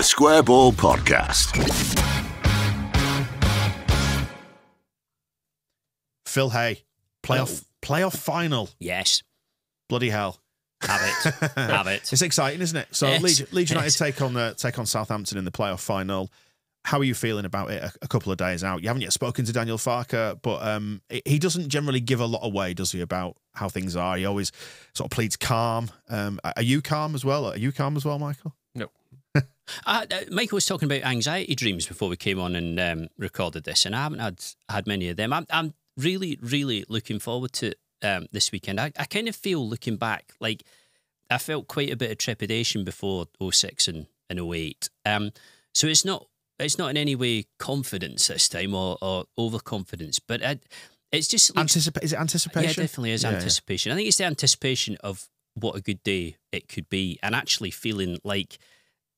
The Square Ball Podcast. Phil Hay, playoff playoff final. Yes. Bloody hell. Have it. Have it. It's exciting, isn't it? So Yes. Leeds, Leeds United Yes. take on the take on Southampton in the playoff final. How are you feeling about it a, a couple of days out? You haven't yet spoken to Daniel Farke, but um, he- he doesn't generally give a lot away, does he, about how things are? He always sort of pleads calm. Um, are you calm as well? Are you calm as well, Michael? Uh, uh, Michael was talking about anxiety dreams before we came on and um, recorded this, and I haven't had had many of them. I'm, I'm really, really looking forward to um, this weekend. I, I kind of feel looking back, like I felt quite a bit of trepidation before 06 and, and 08. Um, so it's not it's not in any way confidence this time or, or overconfidence, but I, it's just like, Anticipa- is it anticipation? yeah, definitely is Yeah, yeah. anticipation. I think it's the anticipation of what a good day it could be, and actually feeling like,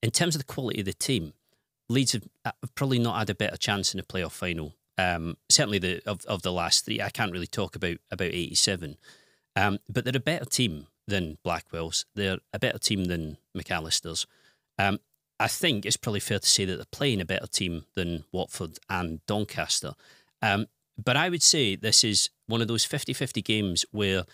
in terms of the quality of the team, Leeds have uh, probably not had a better chance in a playoff final. Um, certainly the of, of the last three. I can't really talk about about eighty seven, um, but they're a better team than Blackwell's. They're a better team than McAllister's. Um, I think it's probably fair to say that they're playing a better team than Watford and Doncaster. Um, but I would say this is one of those 50 50 games where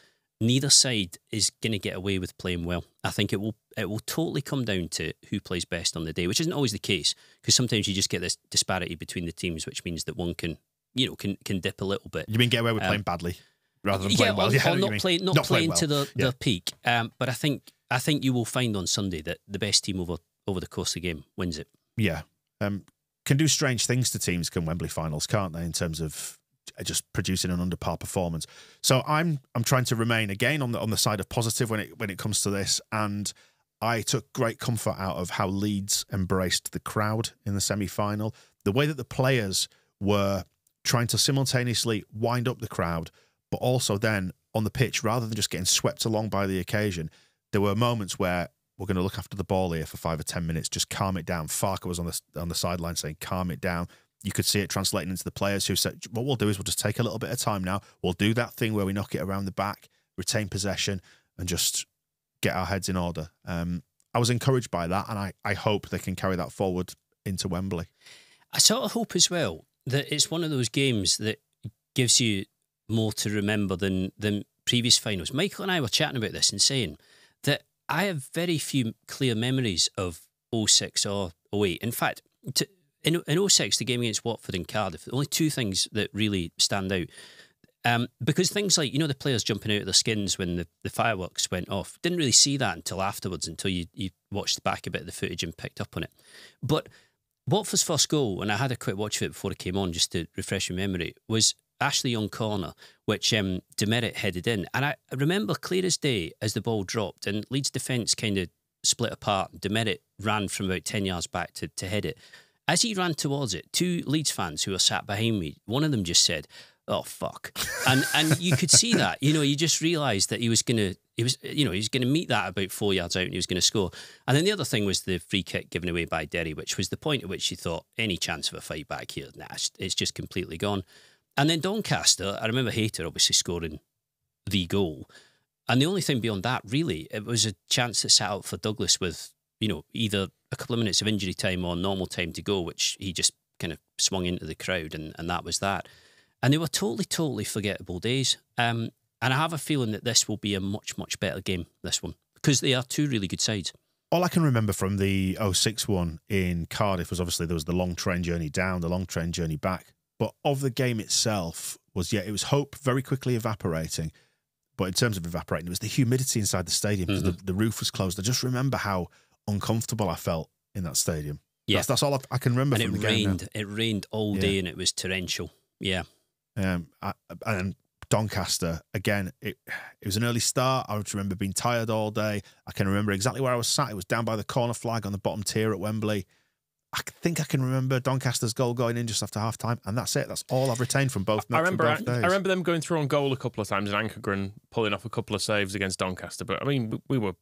neither side is going to get away with playing well. I think it will it will totally come down to who plays best on the day, which isn't always the case because sometimes you just get this disparity between the teams, which means that one can you know can can dip a little bit. You mean get away with Um, playing badly rather than playing yeah, well? or, Yeah, I or know what you not playing not, Not playing, playing to the, Yeah. their peak. Um, but I think I think you will find on Sunday that the best team over over the course of the game wins it. Yeah. Um, can do strange things to teams come Wembley finals, can't they? In terms of just producing an under par performance. So I'm I'm trying to remain again on the on the side of positive when it when it comes to this. And I took great comfort out of how Leeds embraced the crowd in the semi final. The way that the players were trying to simultaneously wind up the crowd, but also then on the pitch, rather than just getting swept along by the occasion, there were moments where we're going to look after the ball here for five or ten minutes, just calm it down. Farke was on the on the sideline saying, "Calm it down." You could see it translating into the players who said, "What we'll do is we'll just take a little bit of time now. We'll do that thing where we knock it around the back, retain possession, and just get our heads in order." Um, I was encouraged by that, and I I hope they can carry that forward into Wembley. I sort of hope as well that it's one of those games that gives you more to remember than than previous finals. Michael and I were chatting about this and saying that I have very few clear memories of 06 or 08. In fact, to, in, in 06, the game against Watford and Cardiff, the only two things that really stand out. Um, because things like, you know, the players jumping out of their skins when the, the fireworks went off, didn't really see that until afterwards, until you, you watched back a bit of the footage and picked up on it. But Watford's first goal, and I had a quick watch of it before it came on just to refresh your memory, was Ashley Young corner, which um, DeMerit headed in. And I I remember clear as day as the ball dropped and Leeds defence kind of split apart. DeMerit ran from about 10 yards back to, to head it. As he ran towards it, two Leeds fans who were sat behind me, one of them just said, Oh fuck. And and you could see that. You know, you just realised that he was gonna he was you know, he was gonna meet that about four yards out and he was gonna score. And then the other thing was the free kick given away by Derry, which was the point at which you thought any chance of a fight back here, nah, it's, it's just completely gone. And then Doncaster, I remember Hayter obviously scoring the goal. And the only thing beyond that, really, it was a chance that sat out for Douglas with, you know, either a couple of minutes of injury time or normal time to go, which he just kind of swung into the crowd, and, and that was that. And they were totally, totally forgettable days. Um, and I have a feeling that this will be a much, much better game, this one, because they are two really good sides. all I can remember from the 06 one in Cardiff was obviously there was the long train journey down, the long train journey back. But of the game itself was yeah, it was hope very quickly evaporating. But in terms of evaporating, it was the humidity inside the stadium because the, the roof was closed. I just remember how uncomfortable I felt in that stadium. Yeah. That's, that's all I, I can remember And from it the game. rained. It rained all Yeah. day and it was torrential. Yeah. Um, I, and Doncaster again. It it was an early start. I just remember being tired all day. I can remember exactly where I was sat. It was down by the corner flag on the bottom tier at Wembley. I think I can remember Doncaster's goal going in just after half time, and that's it. That's all I've retained from both. I remember, I, both days. I remember them going through on goal a couple of times and Ankergren pulling off a couple of saves against Doncaster. But I mean, we, we were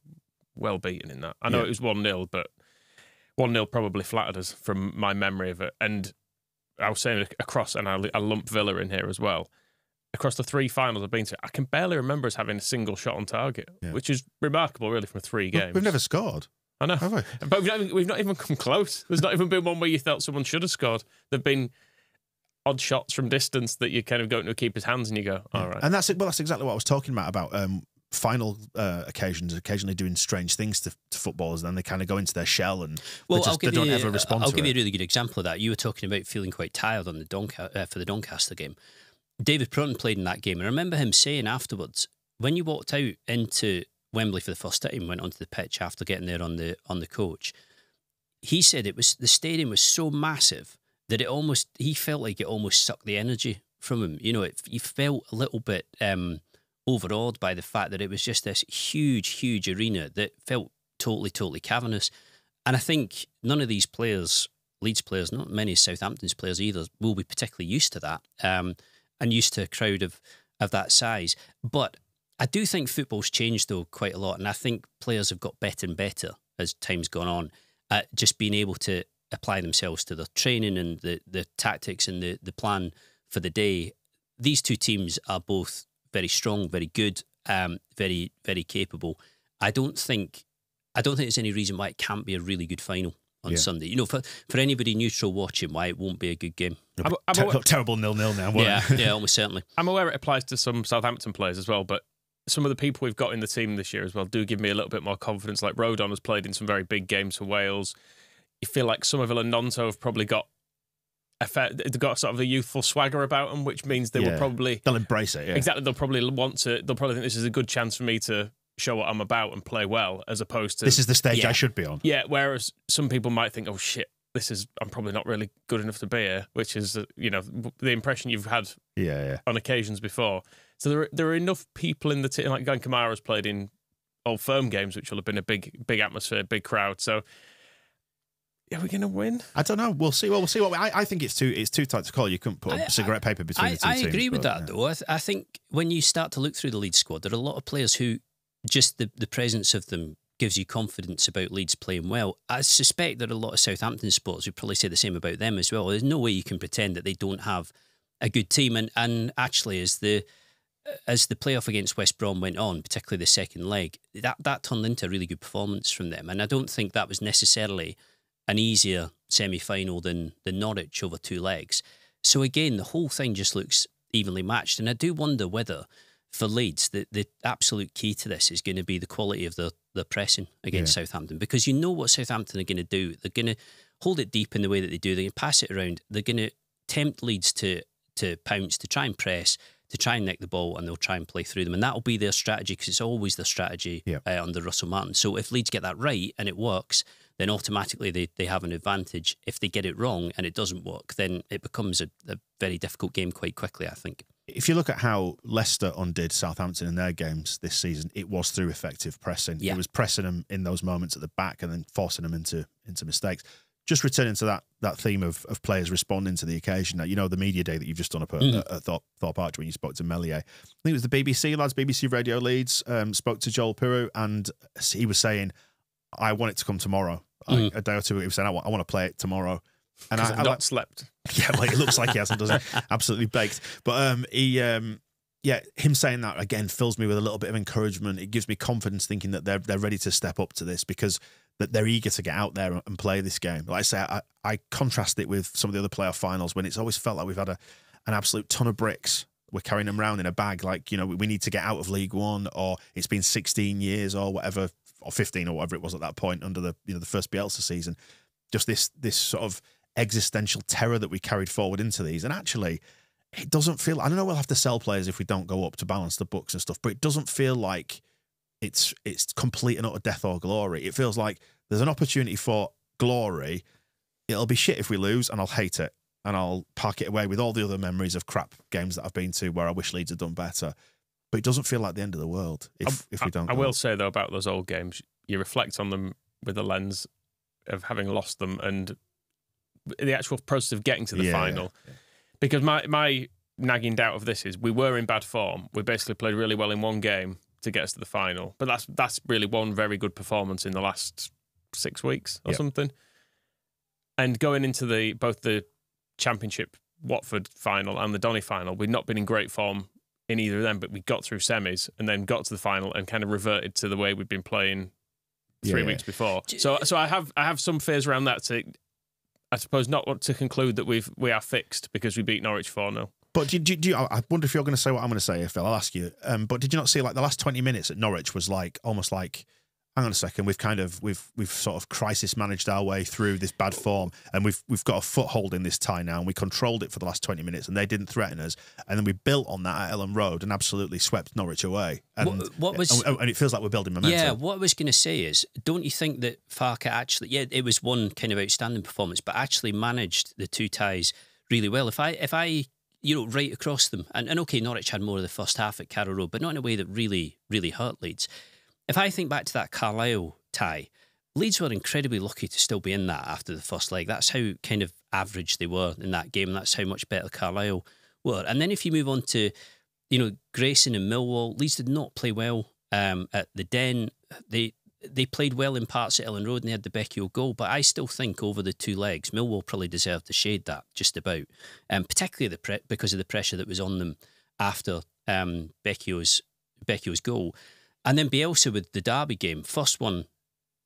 well beaten in that. I know Yeah. it was 1 0, but 1 0 probably flattered us from my memory of it. And I was saying across, and I, I lump Villa in here as well. Across the three finals I've been to, I can barely remember us having a single shot on target, Yeah. which is remarkable, really, from three games. We've never scored. I know. Have we? But we've not, even, we've not even come close. There's not even been one where you felt someone should have scored. There've been odd shots from distance that you kind of go into a keeper's hands and you go, all right. And that's well, that's exactly what I was talking about about um, final uh, occasions, occasionally doing strange things to, to footballers. And then they kind of go into their shell and Well, they, just, I'll give they don't you, ever respond. I'll give it. you a really good example of that. You were talking about feeling quite tired on the Donca- uh, for the Doncaster game. David Prutton played in that game, and I remember him saying afterwards, when you walked out into Wembley for the first time, went onto the pitch after getting there on the on the coach, he said it was the stadium was so massive that it almost he felt like it almost sucked the energy from him. You know, it, he felt a little bit um, overawed by the fact that it was just this huge, huge arena that felt totally, totally cavernous. And I think none of these players, Leeds players, not many Southampton's players either, will be particularly used to that um, and used to a crowd of of that size. But I do think football's changed though quite a lot, and I think players have got better and better as time's gone on at just being able to apply themselves to their training and the the tactics and the the plan for the day. These two teams are both very strong, very good, um, very very capable. I don't think I don't think there's any reason why it can't be a really good final on Yeah. Sunday. You know, for for anybody neutral watching, why it won't be a good game. I'm, I'm Ter- aware, terrible nil nil now. Yeah, it? yeah, almost certainly. I'm aware it applies to some Southampton players as well, but some of the people we've got in the team this year as well do give me a little bit more confidence. Like Rodon has played in some very big games for Wales. You feel like Summerville and Gnonto have probably got fair, they've got sort of a youthful swagger about them, which means they Yeah. will probably They'll embrace it. Yeah. exactly they'll probably want to. They'll probably think this is a good chance for me to show what I'm about and play well, as opposed to This is the stage Yeah. I should be on. yeah. Whereas some people might think, oh shit, this is I'm probably not really good enough to be here, which is uh, you know the impression you've had Yeah, yeah. on occasions before. So there are, there are enough people in the team. Like Glen Kamara's played in old firm games, which will have been a big big atmosphere, big crowd. So are we going to win? I don't know. We'll see. Well, we'll see. What I, I think it's too it's too tight to call. You couldn't put a I- cigarette paper between I, the two I teams. agree with but, that, yeah. though. I, th- I think when you start to look through the Leeds squad, there are a lot of players who just the, the presence of them gives you confidence about Leeds playing well. I suspect that a lot of Southampton supporters would probably say the same about them as well. There's no way you can pretend that they don't have a good team. And, and actually, as the as the playoff against West Brom went on, particularly the second leg, that, that turned into a really good performance from them. And I don't think that was necessarily an easier semi final than, than Norwich over two legs. So again, the whole thing just looks evenly matched. And I do wonder whether for Leeds, the, the absolute key to this is going to be the quality of the, the pressing against Southampton because you know what Southampton are going to do. They're going to hold it deep in the way that they do. They're going to pass it around. They're going to tempt Leeds to to pounce, to try and press, to try and nick the ball, and they'll try and play through them. And that'll be their strategy because it's always their strategy Yeah. uh, under Russell Martin. So if Leeds get that right and it works, then automatically they, they have an advantage. If they get it wrong and it doesn't work, then it becomes a, a very difficult game quite quickly, I think. If you look at how Leicester undid Southampton in their games this season, it was through effective pressing. Yeah. It was pressing them in those moments at the back and then forcing them into into mistakes. Just returning to that that theme of, of players responding to the occasion. Now, you know the media day that you've just done up at, Mm. at Thorpe, Thorpe Archer when you spoke to Meslier. I think it was the BBC lads, BBC Radio Leeds, um, spoke to Joel Piroe, and he was saying, "I want it to come tomorrow." Mm. A day or two, ago, he was saying, "I want, I want to play it tomorrow." And I, not like- slept. yeah, well, it looks like he hasn't, doesn't it? Absolutely baked. But um, he, um, yeah, him saying that again fills me with a little bit of encouragement. It gives me confidence, thinking that they're they're ready to step up to this because that they're eager to get out there and play this game. Like I say, I, I contrast it with some of the other playoff finals when it's always felt like we've had a an absolute ton of bricks. We're carrying them around in a bag, like you know, we need to get out of League One, or it's been 16 years or whatever, or 15 or whatever it was at that point under the you know the first Bielsa season. Just this this sort of existential terror that we carried forward into these. And actually, it doesn't feel. I don't know. We'll have to sell players if we don't go up to balance the books and stuff. But it doesn't feel like it's it's complete and utter death or glory. It feels like there's an opportunity for glory. It'll be shit if we lose, and I'll hate it, and I'll park it away with all the other memories of crap games that I've been to where I wish Leeds had done better. But it doesn't feel like the end of the world if um, if we don't. I, I will say though about those old games, you reflect on them with the lens of having lost them and the actual process of getting to the Yeah, final. Because my my nagging doubt of this is we were in bad form. We basically played really well in one game to get us to the final, but that's that's really one very good performance in the last six weeks or Yeah. something. And going into the both the championship Watford final and the Donny final, we'd not been in great form in either of them, but we got through semis and then got to the final and kind of reverted to the way we've been playing three Yeah. weeks before. So so I have I have some fears around that. To I suppose not want to conclude that we've we are fixed because we beat Norwich four 0 But do, do, do you, I wonder if you're going to say what I'm going to say, Phil. I'll ask you. Um, but did you not see like the last 20 minutes at Norwich was like almost like, hang on a second, we've kind of we've we've sort of crisis managed our way through this bad form, and we've we've got a foothold in this tie now, and we controlled it for the last 20 minutes, and they didn't threaten us, and then we built on that at Elland Road and absolutely swept Norwich away. And What- what was- and, and it feels like we're building momentum. Yeah, what I was going to say is, don't you think that Farke actually, yeah, it was one kind of outstanding performance, but actually managed the two ties really well. If I, if I, you know, right across them, and, and okay, Norwich had more of the first half at Carrow Road, but not in a way that really, really hurt Leeds. If I think back to that Carlisle tie, Leeds were incredibly lucky to still be in that after the first leg. That's how kind of average they were in that game. That's how much better Carlisle were. And then if you move on to, you know, Grayson and Millwall, Leeds did not play well um, at the Den. They they played well in parts at Elland Road and they had the Becchio goal, but I still think over the two legs, Millwall probably deserved to shade that just about, um, particularly the pre- because of the pressure that was on them after um, Becchio's Becchio's goal, and then Bielsa with the Derby game, first one,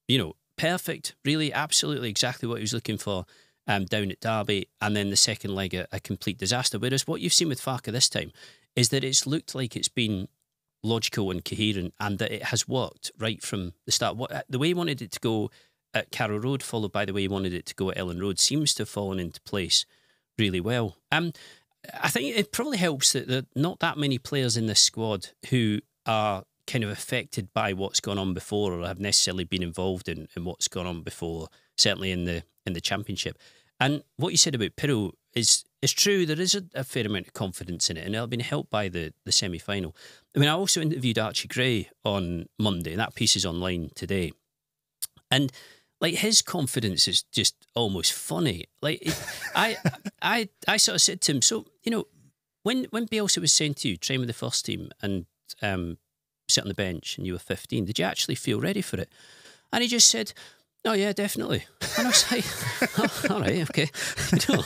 you know, perfect, really, absolutely exactly what he was looking for um, down at Derby, and then the second leg a, a complete disaster. Whereas what you've seen with Farke this time is that it's looked like it's been logical and coherent, and that it has worked right from the start. What the way he wanted it to go at Carrow Road, followed by the way he wanted it to go at Elland Road, seems to have fallen into place really well. Um, I think it probably helps that there are not that many players in this squad who are kind of affected by what's gone on before or have necessarily been involved in, in what's gone on before, certainly in the in the championship. And what you said about Piroe is is true. There is a, a fair amount of confidence in it, and it'll been helped by the the semi final. I mean, I also interviewed Archie Gray on Monday, that piece is online today. And like his confidence is just almost funny. Like I, I, I sort of said to him, so you know, when when Bielsa was saying to you, train with the first team and um, sit on the bench, and you were fifteen, did you actually feel ready for it? And he just said, "Oh yeah, definitely." And I was like, oh, "All right, okay," you know.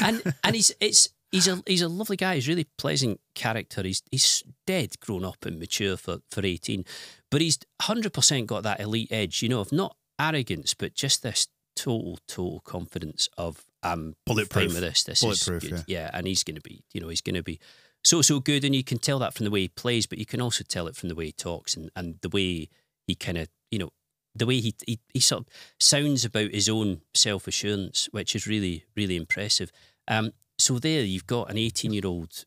And and he's it's he's a he's a lovely guy. He's a really pleasant character. He's he's dead grown up and mature for for eighteen, but he's hundred percent got that elite edge. You know, of not arrogance, but just this total total confidence of I'm Bulletproof. fine with this. This Bulletproof, is good. yeah. yeah, and he's going to be, you know, he's going to be so so good, and you can tell that from the way he plays, but you can also tell it from the way he talks and and the way he kind of, you know, the way he, he he sort of sounds about his own self assurance, which is really really impressive. Um, so there you've got an eighteen year old,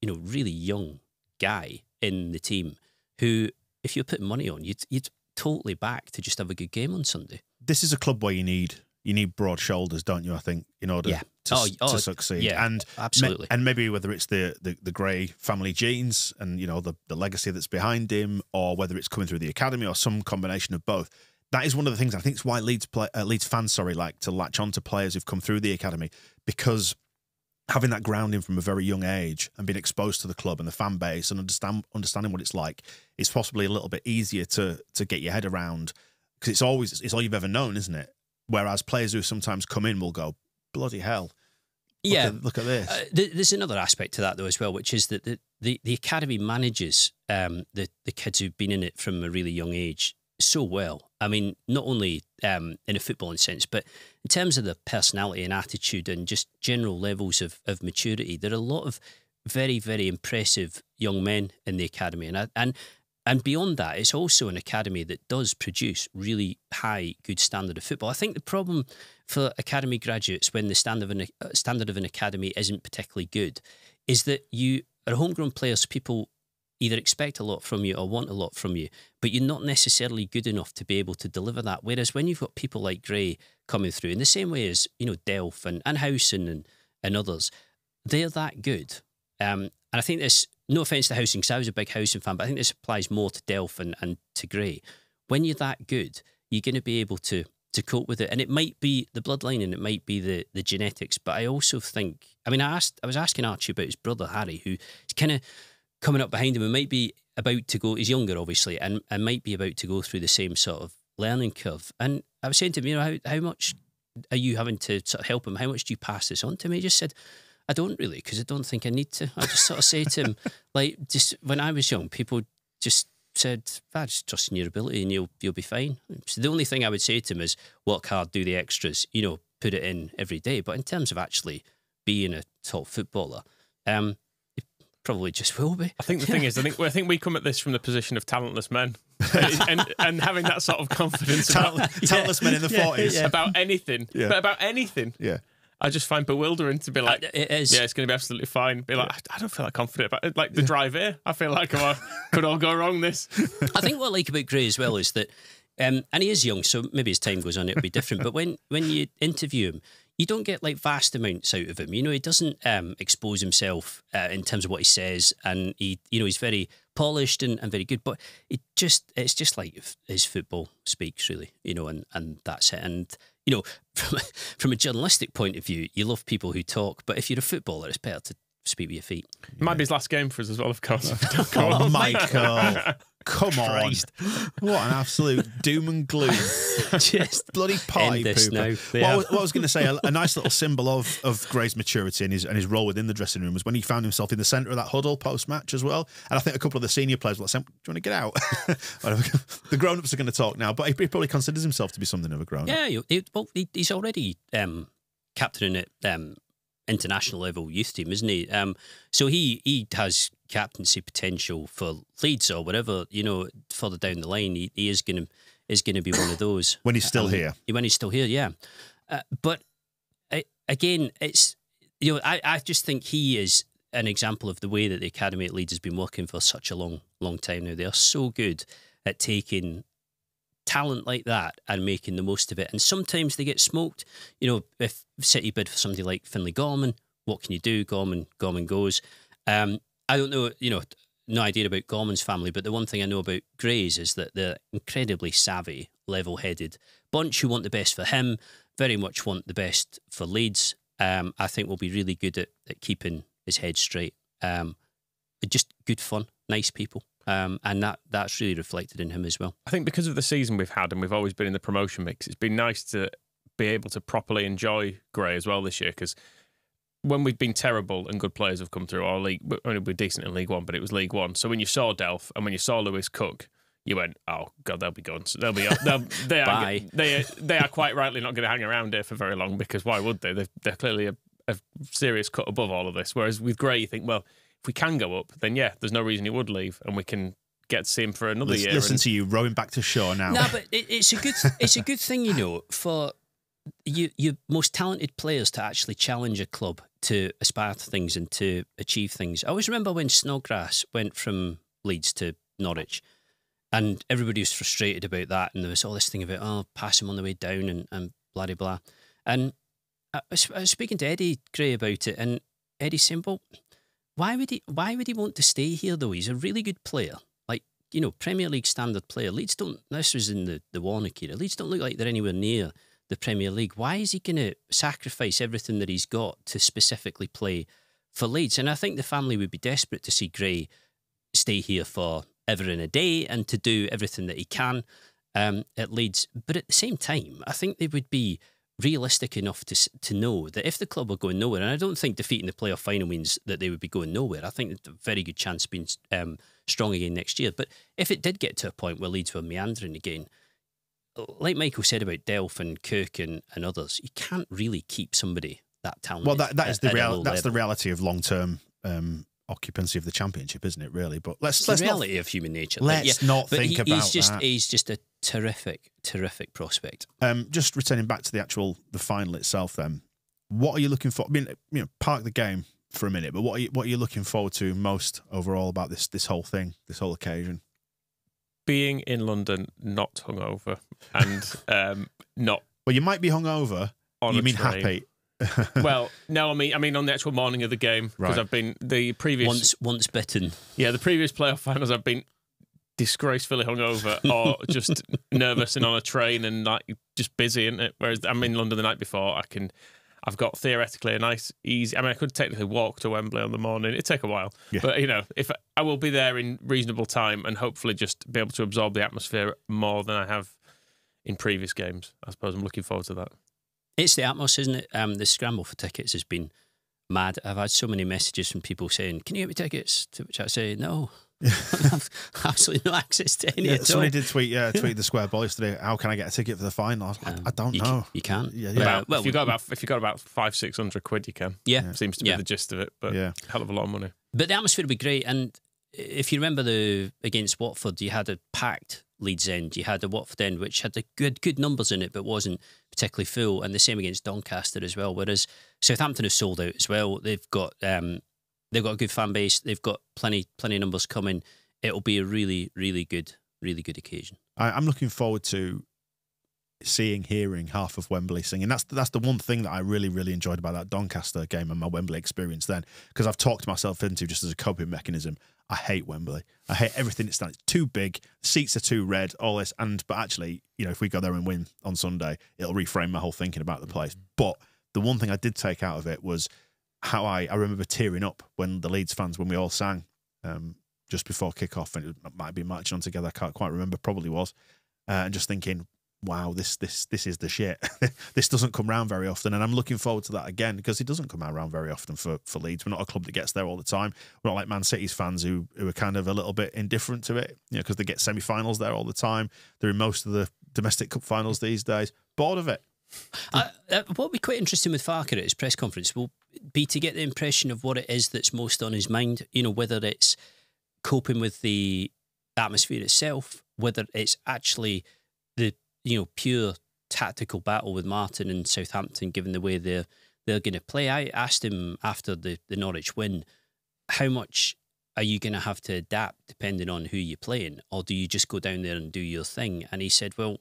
you know, really young guy in the team who, if you're putting money on, you'd you'd totally back to just have a good game on Sunday. This is a club where you need you need broad shoulders, don't you? I think in order Yeah. to, Oh, to oh, succeed. yeah, and absolutely. and maybe whether it's the, the the Gray family genes and you know the the legacy that's behind him, or whether it's coming through the academy or some combination of both. That is one of the things I think is why Leeds play, uh, Leeds fans sorry like to latch on to players who've come through the academy because having that grounding from a very young age and being exposed to the club and the fan base and understand understanding what it's like is possibly a little bit easier to to get your head around because it's always it's all you've ever known, isn't it? Whereas players who sometimes come in will go, bloody hell, look Yeah, at, look at this. Uh, th- there's another aspect to that though as well, which is that the the, the academy manages um, the the kids who've been in it from a really young age so well. I mean, not only um, in a footballing sense, but in terms of the personality and attitude and just general levels of, of maturity, there are a lot of very very impressive young men in the academy, and I, and and beyond that, it's also an academy that does produce really high, good standard of football. I think the problem for academy graduates when the standard of an uh, standard of an academy isn't particularly good is that you are homegrown players. People either expect a lot from you or want a lot from you, but you're not necessarily good enough to be able to deliver that. Whereas when you've got people like Gray coming through in the same way as you know Delph and and Howson and and others, they're that good. Um, and I think this, no offence to Howson, because I was a big Howson fan, but I think this applies more to Delph and, and to Gray. When you're that good, you're going to be able to to cope with it. And it might be the bloodline and it might be the the genetics, but I also think, I mean, I asked, I was asking Archie about his brother Harry, who's kind of coming up behind him and might be about to go. He's younger, obviously, and and might be about to go through the same sort of learning curve. And I was saying to him, you know, how how much are you having to sort of help him? How much do you pass this on to me? He just said. I don't really, because I don't think I need to. I just sort of say to him, like, just when I was young, people just said, "I just trust in your ability, and you'll you'll be fine." So the only thing I would say to him is work hard, do the extras, you know, put it in every day. But in terms of actually being a top footballer, um, he probably just will be. I think the thing is, I think I think we come at this from the position of talentless men, and, and, and having that sort of confidence about, Talent, talentless men in the Yeah, forties. yeah. about anything, Yeah. but about anything, yeah. I just find bewildering to be like, Uh, it is. yeah, it's going to be absolutely fine. Be like, I- I don't feel that confident about it. Like the drive here, I feel like oh, could all go wrong. This, I think what I like about Gray as well is that, um, and he is young, so maybe as time goes on it'll be different. but when when you interview him, you don't get like vast amounts out of him. You know, he doesn't um, expose himself uh, in terms of what he says, and he, you know, he's very polished and, and very good. But it just it's just like his football speaks really, you know, and and that's it. And you know, from a, from a journalistic point of view, you love people who talk, but if you're a footballer, it's better to speak with your feet. it might be his last game for us as well, of course. Oh, Michael. Come on. Christ. What an absolute doom and gloom. just Bloody party pooper. What, Yeah. I was, what I was going to say, a, a nice little symbol of of Gray's maturity and his and his role within the dressing room was when he found himself in the centre of that huddle post match as well. And I think a couple of the senior players were like, saying, "Do you want to get out?" The grown ups are going to talk now, but he, he probably considers himself to be something of a grown up. Yeah, he, he- well, he, he's already um, captaining at um, international level youth team, isn't he? Um, so he he has captaincy potential for Leeds or whatever. You know, further down the line, he, he is going to is going to be one of those When he's still Um, here. When he's still here, yeah. Uh, but I, again, it's you know, I, I just think he is an example of the way that the academy at Leeds has been working for such a long long time now. They are so good at taking talent like that and making the most of it. And sometimes they get smoked. You know, if City bid for somebody like Finlay Gorman, what can you do? Gorman, Gorman goes. Um, I don't know, you know, no idea about Gorman's family, but the one thing I know about Grays is that they're incredibly savvy, level headed bunch who want the best for him, very much want the best for Leeds. Um, I think will be really good at, at keeping his head straight. Um, just good fun, nice people. Um, and that that's really reflected in him as well. I think because of the season we've had and we've always been in the promotion mix, it's been nice to be able to properly enjoy Gray as well this year because when we've been terrible and good players have come through our league, we- only we're decent in League One, but it was League One. So when you saw Delph and when you saw Lewis Cook, you went, "Oh God, they'll be gone. So they'll be they'll, they are Bye. they they are quite rightly not going to hang around here for very long because why would they? They're, they're clearly a, a serious cut above all of this. Whereas with Gray, you think, well, if we can go up, then yeah, there's no reason he would leave, and we can get to see him for another Listen, year. listen and- to you rowing back to shore now. No, but it, it's a good it's a good thing, you know, for you your most talented players to actually challenge a club to aspire to things and to achieve things. I always remember when Snodgrass went from Leeds to Norwich, and everybody was frustrated about that, and there was all this thing about oh, pass him on the way down and and blah blah blah, and I was, I was speaking to Eddie Gray about it, and Eddie saying, well, why would he why would he want to stay here though? He's a really good player. Like, you know, Premier League standard player. Leeds don't this was in the, the Warnock era. Leeds don't look like they're anywhere near the Premier League. Why is he gonna sacrifice everything that he's got to specifically play for Leeds? And I think the family would be desperate to see Gray stay here for ever and a day and to do everything that he can um, at Leeds. But at the same time, I think they would be realistic enough to to know that if the club are going nowhere, and I don't think defeating the playoff final means that they would be going nowhere. I think there's a very good chance of being um, strong again next year. But if it did get to a point where Leeds were meandering again, like Michael said about Delph and Kirk and, and others, you can't really keep somebody that talented. Well, that, that is at- the real. That's the reality of long term um, occupancy of the championship, isn't it? Really, but let's It's let's the not reality of human nature. Let's yeah, not but think he- about he's just that. he's just a terrific, terrific prospect. Um, just returning back to the actual the final itself, then, what are you looking for? I mean, you know, park the game for a minute, but what are you what are you looking forward to most overall about this this whole thing, this whole occasion? Being in London, not hungover and um, not Well, you might be hungover. on you a mean train. happy? well, no, I mean, I mean on the actual morning of the game because Right. I've been the previous, Once once bitten. yeah, the previous playoff finals. I've been disgracefully hungover or just nervous and on a train and like just busy, is it? Whereas I'm in London the night before, I can. I've got theoretically a nice, easy. I mean, I could technically walk to Wembley on the morning. It'd take a while, Yeah. but you know, if I will be there in reasonable time and hopefully just be able to absorb the atmosphere more than I have in previous games. I suppose I'm looking forward to that. It's the atmosphere, isn't it? Um, the scramble for tickets has been mad. I've had so many messages from people saying, "Can you get me tickets?" To which I say, "No, I've absolutely no access to any Yeah, at all. somebody did tweet, yeah, tweet the square ball yesterday. How can I get a ticket for the final? I, was like, I, I don't you, know. c- you can't. Yeah, Well, yeah. About- well, if you got about if you got about five six hundred quid, you can. yeah. Seems to be Yeah. the gist of it, but Yeah. hell of a lot of money. But the atmosphere would be great. And if you remember the against Watford, you had a packed Leeds end. You had a Watford end which had the good good numbers in it, but wasn't particularly full. And the same against Doncaster as well. Whereas Southampton have sold out as well. They've got um, they've got a good fan base. They've got plenty plenty of numbers coming. It'll be a really really good really good occasion. I, I'm looking forward to seeing, hearing half of Wembley singing. That's that's the one thing that I really, really enjoyed about that Doncaster game and my Wembley experience then, because I've talked myself into just as a coping mechanism. I hate Wembley. I hate everything it's done. It's too big. Seats are too red. All this, and but actually, you know, if we go there and win on Sunday, it'll reframe my whole thinking about the place. Mm. But the one thing I did take out of it was how I I remember tearing up when the Leeds fans when we all sang um, just before kickoff, and it might be marching on together. I can't quite remember. Probably was, uh, and just thinking, wow, this this this is the shit. this doesn't come round very often, and I'm looking forward to that again because it doesn't come around very often for for Leeds. We're not a club that gets there all the time. We're not like Man City's fans who who are kind of a little bit indifferent to it, you know, because they get semi-finals there all the time. They're in most of the domestic cup finals these days. Bored of it. Uh, what would be quite interesting with Farke at his press conference will be to get the impression of what it is that's most on his mind. You know, whether it's coping with the atmosphere itself, whether it's actually the you know pure tactical battle with Martin and Southampton, given the way they're they're going to play. I asked him after the the Norwich win, how much are you going to have to adapt depending on who you're playing, or do you just go down there and do your thing? And he said, well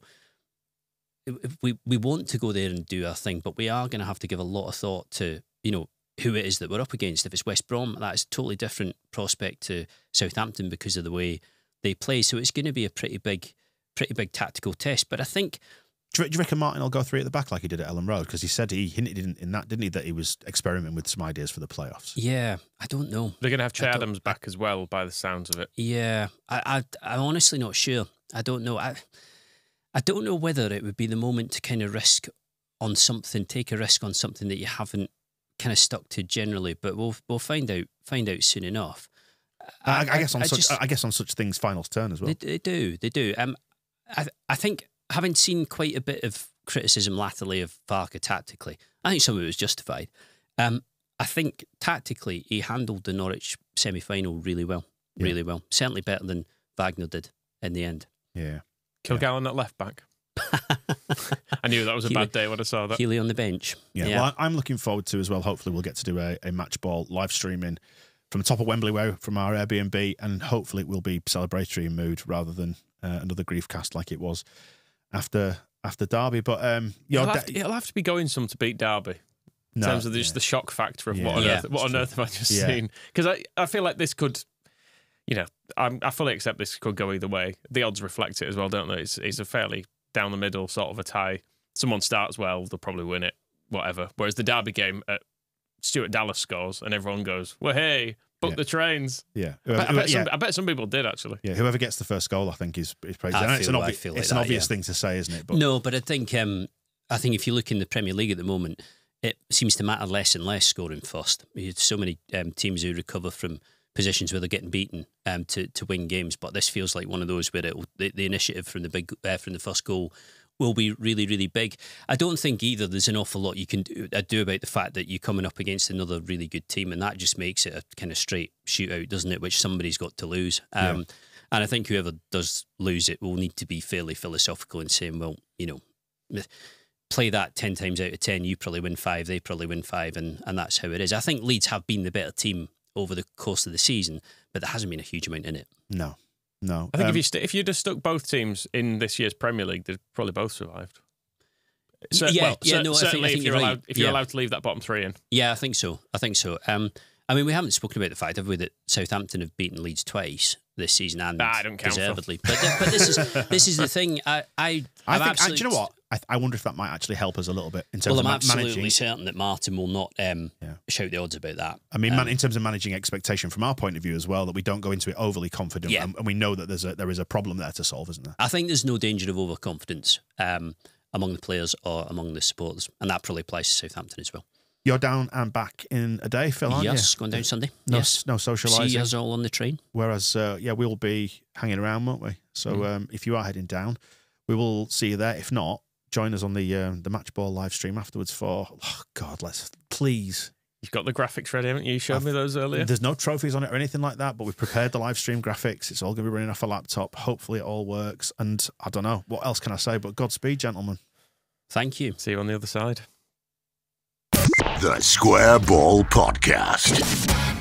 we we want to go there and do our thing, but we are going to have to give a lot of thought to you know who it is that we're up against. If it's West Brom, that's a totally different prospect to Southampton because of the way they play. So it's going to be a pretty big, pretty big tactical test. But I think Do you, do you reckon Martin will go three at the back like he did at Elland Road? Because he said he hinted in, in that, didn't he, that he was experimenting with some ideas for the playoffs. yeah, I don't know. They're going to have Che Adams back as well, by the sounds of it. Yeah, I, I I'm honestly not sure. I don't know. I I don't know whether it would be the moment to kind of risk on something, take a risk on something that you haven't kind of stuck to generally. But we'll we'll find out find out soon enough. I, I, guess on such, just- I guess on such things, finals turn as well. They, they do, they do. Um, I I think having seen quite a bit of criticism latterly of Farke tactically, I think some of it was justified. Um, I think tactically he handled the Norwich semi final really well, Yeah. really well. Certainly better than Wagner did in the end. yeah. Kilgallon at left back. I knew that was a Keely- bad day when I saw that. Healy on the bench. Yeah, well, I- I'm looking forward to as well. Hopefully, we'll get to do a, a match ball live streaming from the top of Wembley Way from our Airbnb, and hopefully, it will be celebratory in mood rather than uh, another grief cast like it was after after Derby. But um, you It'll have, to, it'll have to be going some to beat Derby. In no, terms of the, just the shock factor of Yeah. what on Yeah, earth, what on earth have I just Yeah. seen? Because I, I feel like this could, you know, I'm, I fully accept this could go either way. The odds reflect it as well, don't they? It's, it's a fairly down the middle sort of a tie. Someone starts well, they'll probably win it, whatever. Whereas the Derby game, at Stuart Dallas scores and everyone goes, well, hey, book Yeah. the trains. yeah. I bet, I, bet yeah. some, I bet some people did actually. Yeah, whoever gets the first goal, I think, is, is praised. I I it's an, obvi- feel like it's an that, obvious yeah. thing to say, isn't it? But No, but I think um, I think if you look in the Premier League at the moment, it seems to matter less and less scoring first. You have so many um, teams who recover from positions where they're getting beaten um, to to win games, but this feels like one of those where it, the, the initiative from the big uh, from the first goal will be really really big. I don't think either there's an awful lot you can do, uh, do about the fact that you're coming up against another really good team, and that just makes it a kind of straight shootout, doesn't it? Which somebody's got to lose. Um, And I think whoever does lose it will need to be fairly philosophical in saying, well, you know, play that 10 times out of 10, you probably win five, they probably win five, and, and that's how it is. I think Leeds have been the better team over the course of the season, but there hasn't been a huge amount in it. no, no. I think Um, if you st- if you'd have stuck both teams in this year's Premier League, they'd probably both survived. So, Yeah, well, yeah, cer- no, I think- I certainly think if you're you're right. allowed if you're Yeah. allowed to leave that bottom three in. Yeah, I think so. I think so. Um, I mean, we haven't spoken about the fact, have we, that Southampton have beaten Leeds twice this season and Nah, I don't count, Phil. deservedly. But, but this is this is the thing. I I, I I'm I, do you know what? I, I wonder if that might actually help us a little bit in terms. Well, of I'm ma- absolutely managing. certain that Martin will not um, Yeah. shout the odds about that. I mean, man, Um, in terms of managing expectation from our point of view as well, that we don't go into it overly confident, Yeah. and, and we know that there's a there is a problem there to solve, isn't there? I think there's no danger of overconfidence um, among the players or among the supporters, and that probably applies to Southampton as well. You're down and back in a day, Phil, aren't yes, you? going down Sunday. No, yes. no See us all on the train. Whereas, uh, yeah, we'll be hanging around, won't we? So Mm. um, if you are heading down, we will see you there. If not, join us on the um, the match ball live stream afterwards for. Oh God, let's please. You've got the graphics ready, haven't you? You showed me those earlier. There's no trophies on it or anything like that, but we've prepared the live stream graphics. It's all going to be running off a laptop. Hopefully, it all works. And I don't know what else can I say, but Godspeed, gentlemen. Thank you. See you on the other side. The Square Ball Podcast.